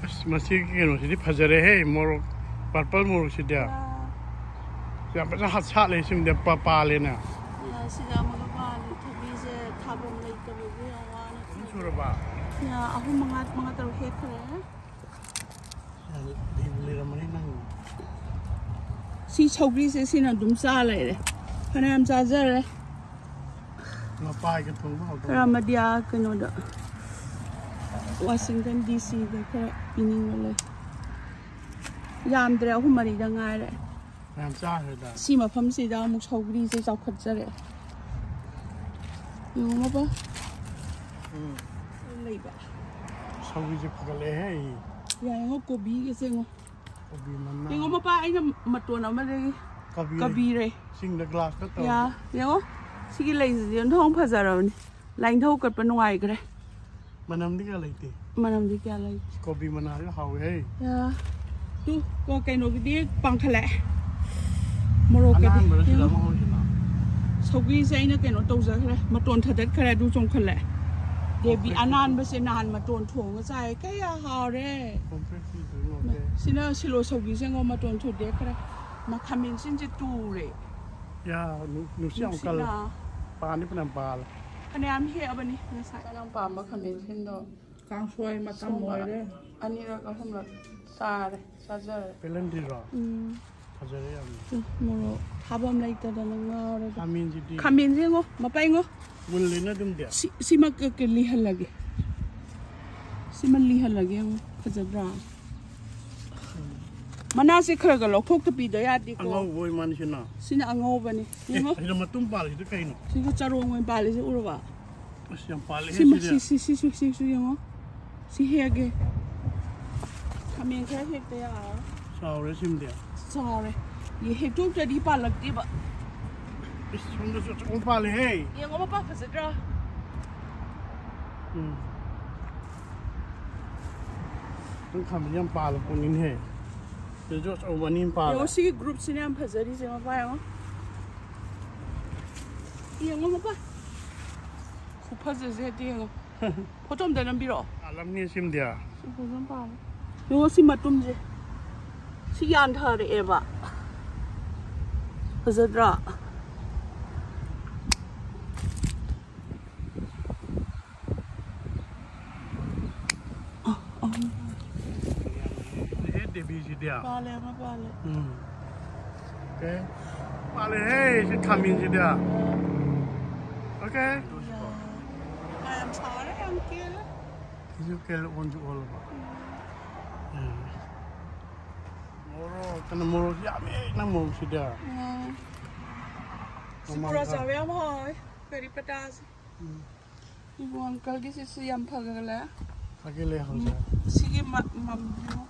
tawba may tabagi. Masih kino sidi phajare hai morok purple morok sidia. Ya bata hat sa le sim de pa pa le na. Ya sila mga bali tabi se tabang may tabagi yung wana. Sura ba. Ya ako mga mga taro Washington DC da khara ining le yam dre hu mari da ngai re. Yam cha he da. Si ma pham si da mu chau gri se chau khat ja re. Yu ma ba. Hm lei ba. Chau gri bi ke se ngo. Ko bi man na. Ngo ma pa ai na ma to na ma re. Ka bi ka bi re. Sing the glass ka to ya ya ngo si ki lei ji don thong pha ja ra ni. Lain thau kat pa nuai Manam di ka laiti. Manam di ka laiti. Kobi manal hawe. Ya. Tu ko kay no di pangkhale. Moro ka di. Manam sila mo sila. Sogi sa ina kay no tawza khare maton thadat khare du chong khale. Debi anan ba sinahan maton thong sa ay kaya hare. Sina silo sogi sa ngo maton thu de khare. Makamin sin je tu re. Ya nu nu siang kal. Pani penam pal. ꯐꯅꯌꯥꯝ ꯍꯦꯛꯑꯕꯅꯤ ꯉꯁꯥꯏ ꯅꯪ ꯄꯥꯝꯕ ꯈꯥꯃꯦꯟꯁꯤꯟꯗꯣ Kangshoy ꯃꯇꯝ ꯑꯣꯏꯔꯦ ꯑꯅꯤꯔꯛ ꯑꯍꯨꯝꯔꯛ ꯆꯥꯔꯦ ꯆꯥꯖꯔꯦ Pelan di ra. Um Phajare am. ꯃꯣꯔꯣꯛ ꯊꯥꯐꯝ ꯂꯩꯇꯗꯅ ꯉꯥꯎꯔꯦ Amin ji di. ꯈꯥꯃꯦꯟꯁꯦ ꯉꯣ ꯃꯄꯩ ꯉꯣ Mun le na dum dia. ꯁꯤ ꯁꯤꯃꯛ ꯀ ꯂꯤꯍꯜꯂꯒꯦ ꯁꯤꯃ ꯂꯤꯍꯜꯂꯒꯦ ꯌꯦꯡꯉꯣ ꯐꯖꯗ꯭ꯔꯥ ꯃꯅꯥꯁꯦ ꯈꯔ ꯈꯔ ꯂꯧꯊꯣꯛꯇꯕꯤꯗ ꯌꯥꯗꯦꯀꯣ Angau boy man si na. ꯁꯤꯅ ꯑꯉꯧꯕꯅꯤ ꯌꯦꯡꯉꯣ Ay matum pal si kai no. ꯁꯤꯒ ꯆꯔꯣꯡ ꯑꯣꯏꯅ ꯄꯥꯜꯂꯤꯁꯦ ꯎꯔꯕ Mas yang pal he ꯁꯤꯃ si ꯁꯤ dia. ꯁꯤ ꯁꯤꯁꯨ ꯁꯤꯁꯨ ꯌꯦꯡꯉꯣ ꯁꯤ ꯍꯦꯛꯑꯒꯦ ꯈꯥꯃꯦꯟ ꯈꯔ ꯍꯦꯛꯇ ꯌꯥꯔꯣꯏ Saure sim dia. ꯆꯥꯎꯔꯦ ꯌꯦ ꯍꯦꯛꯇꯣꯛꯇ꯭ꯔꯗꯤ ꯄꯥꯜꯂꯛꯇꯦꯕ Is sung da so pal he. ꯌꯦꯡꯉꯣ ꯃꯄꯥ ꯐꯖꯗ꯭ꯔꯥ 저 저번에 봐. 이거 시기 그룹 친해 한 파절이 좀 봐요. 이거 뭐 봐? 쿠파즈세 이거. 포좀 되는 비로. 알람니 심디야. 좀 봐. 이거 심마 좀지. 시기 안 타래 에바. 그래서 들어. Pale, Pale. Mm. Okay. Pale, hey, she come in there. Yeah. Okay. Yeah. I'm sorry, Uncle. You kill on all of hmm. Moro, kana moro, ya, yummy, na moro si dia. Yeah. Sipura sawe am hoy, very patas. Hmm. Ibu uncle, this is yam phagala. Phagale hmm. ho sa. Sige, mam.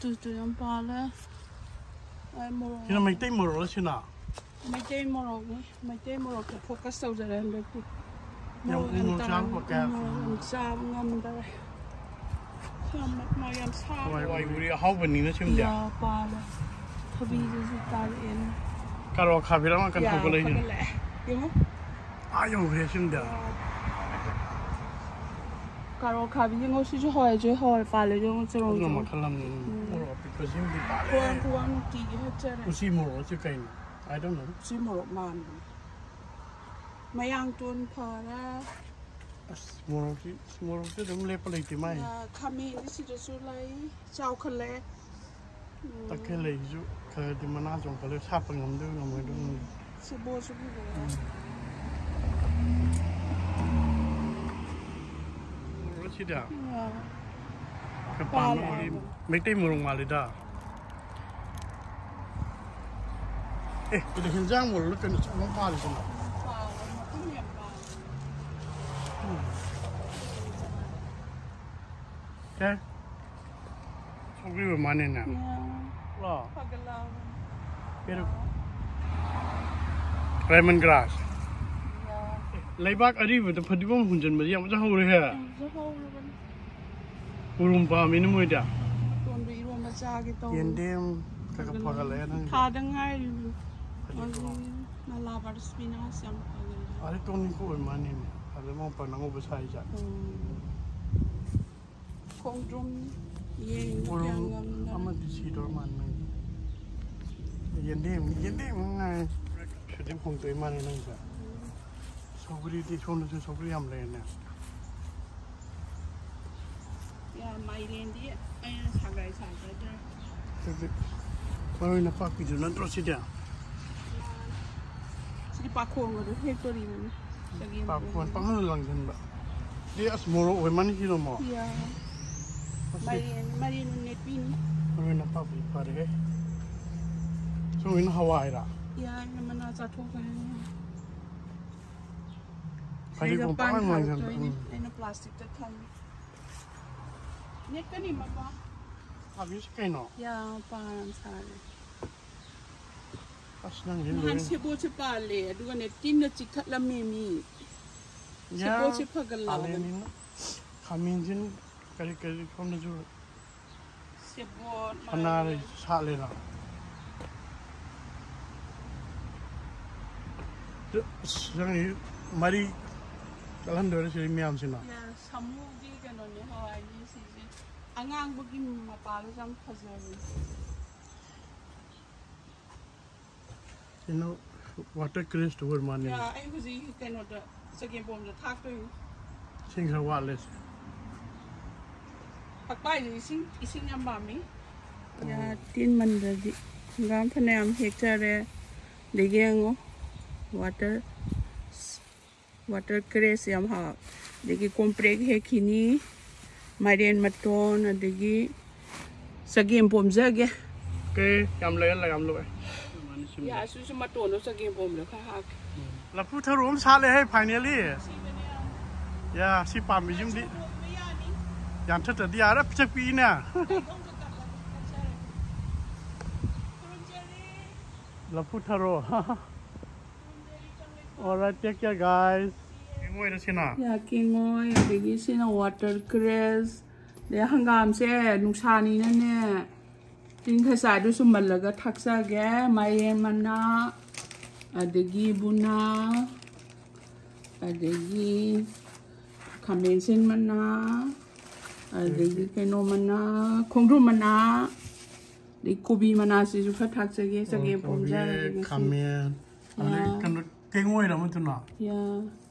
từ từ em ba lẽ ai mua rồi? Chứ mấy tay mua rồi chứ nào? Mấy tay mua rồi mấy tay mua rồi cái focus sâu giờ em được đi nhau cũng không sao có cả không sao ngâm đây. Mà em sao vậy vậy bây giờ hậu bên này nó chim gì à ba lẽ thôi bây giờ chúng ta lên cái đó khai bị lắm cần dạ, phải có dạ. lấy nhỉ ai dùng hết chim gì cái đó khai bị nhưng mà suy cho hỏi cho hỏi phải là cho nó sẽ làm gì because you live kuang kuang ki hectare usimoro ti kain i don't know usimoro man mayang tun phara smoro ti smoro ti dum le palai ti mai khami ni si su lai chao khale ta khale ju khale ti mana jong khale sa pangam du ngam du si bo su bu What you down? Yeah. मिट्टी मुरुंग मालिदा eh udah hinjang mulu kan cuma kali sana. Hmm. Eh? Oke sampai bermana nih lah. Pero lemon grass. Eh, Laibak adi betul betul pun hujan berjam macam huru ya. Urumba minum udah. Tondo irumba cagi tong. Yendem kaka pagale na. Kadang ay lu. Malabar spinas yang pagale. Ari tong ni ko mani ni. Ari mo pa nangu besai ja. Kong drum ye yang ama di sidor man. Yendem yendem ngai. Shudim kong toy mani nang ja. Sogri di sono se sogri am le na. Yeah, mailendi ayan sagay nanti sit down. Sige pakuan ko doon. Hito. Pakuan. Pangano lang mbak. dia Di as moro o man hino mo. Yeah. Marian, Marian netpin. Parang pare. So Hawaii lah. Yeah, ini na satu kan? Pwede kong pangalang lang. Ano plastic. Nieka ni mama. Ah, 短いの。Ja, bara så här. Fast den gillar Han ska gå till Bali. Du går ner till Nutsi Kami Ska gå till Pagalaven. Kaminjin, kari kari kom det mari kalian dari sini miam sini. Ya, samu. ꯑꯉꯥꯡꯕꯒꯤ ꯃꯄꯥꯗꯨ ꯌꯥꯝ ꯐꯖꯔꯦ ꯀꯩꯅꯣ water crash ꯇꯧꯔ ꯃꯥꯅꯦ ꯑꯩ ꯍꯧꯖꯤꯛ ꯀꯩꯅꯣꯗ ꯆꯒꯦꯝꯄꯣꯝꯗ ꯊꯥꯛꯇꯣꯏꯅꯤ ꯏꯁꯤꯡ ꯈꯔ ꯋꯥꯠꯂꯦ ꯄꯛꯄꯥꯏꯗꯨ ꯏꯁꯤꯡ ꯏꯁꯤꯡ ꯌꯥꯝ ꯄꯥꯝꯃꯤ ꯇꯤꯟꯃꯟꯗ꯭ꯔꯗꯤ ꯍꯪꯒꯥꯝ ꯐꯅꯌꯥꯝ ꯍꯦꯛꯆꯔꯦ ꯑꯗꯒꯤ ꯌꯦꯡꯉꯣ ꯋꯥꯇꯔ वाटर क्रेस यम हा देखिए कॉम्प्रेक है खीनी ꯃꯥꯏꯔꯦꯟ ꯃꯇꯣꯟ ꯑꯗꯒꯤ ꯆꯒꯦꯝ ꯄꯣꯝꯖꯒꯦ cái cầm lấy là cầm lụi dạ sư sư mặt tuần nó sẽ game bom được khá hạc là phụ thơ rốm xa lên hay phải nè li dạ si phạm mình dùng đi dàn thật là đi à đó chắc quý nè là phụ thơ rô All right, take care guys. ꯃꯣꯏꯔ ꯁꯤꯅ ꯌꯥ ꯀꯤꯡꯉꯣꯏ ꯑꯗꯒꯤ ꯁꯤꯅ water crash ꯑꯗꯩ ꯍꯪꯒꯥꯝꯁꯦ ꯅꯨꯡꯁꯥꯅꯤꯅꯅꯦ ꯇꯤꯟ ꯈꯆꯥꯏꯗꯨ ꯆꯨꯝꯍꯜꯂꯒ ꯊꯥꯛꯆꯒꯦ ꯃꯥꯏꯔꯦꯟ ꯃꯅꯥ ꯑꯗꯒꯤ ꯕꯨꯅꯥ ꯑꯗꯒꯤ ꯈꯥꯃꯦꯟꯁꯤꯟ ꯃꯅꯥ ꯑꯗꯒꯤ ꯀꯩꯅꯣ ꯃꯅꯥ ꯈꯣꯡꯗ꯭ꯔꯨꯝ मना ꯑꯗꯩ ꯀꯣꯕꯤ ꯃꯅꯥꯁꯤꯁꯨ ꯈꯔ ꯊꯥꯛꯆꯒꯦ ꯆꯒꯦꯝ ꯄꯣꯝꯖꯔꯒꯦ ꯈꯥꯃꯦꯟ ꯑꯗꯩ ꯀꯩꯅꯣ ꯇꯦꯡꯉꯣꯏꯔ ꯑꯃꯗꯨꯅ ꯌꯥ